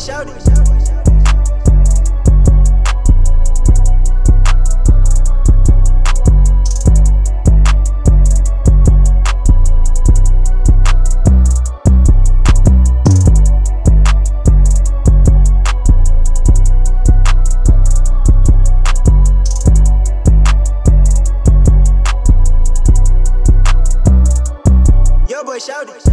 shout it. Boy, shout it.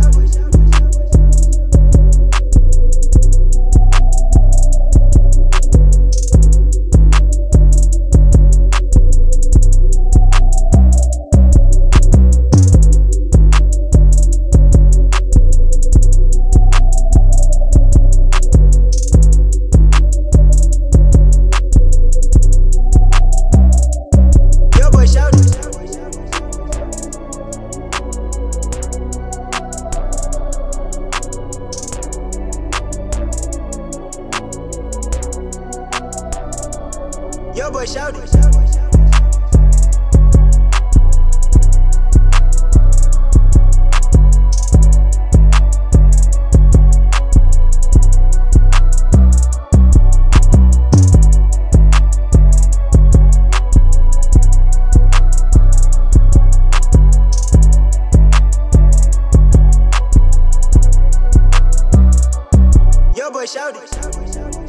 Your boy shouted. boy shouted.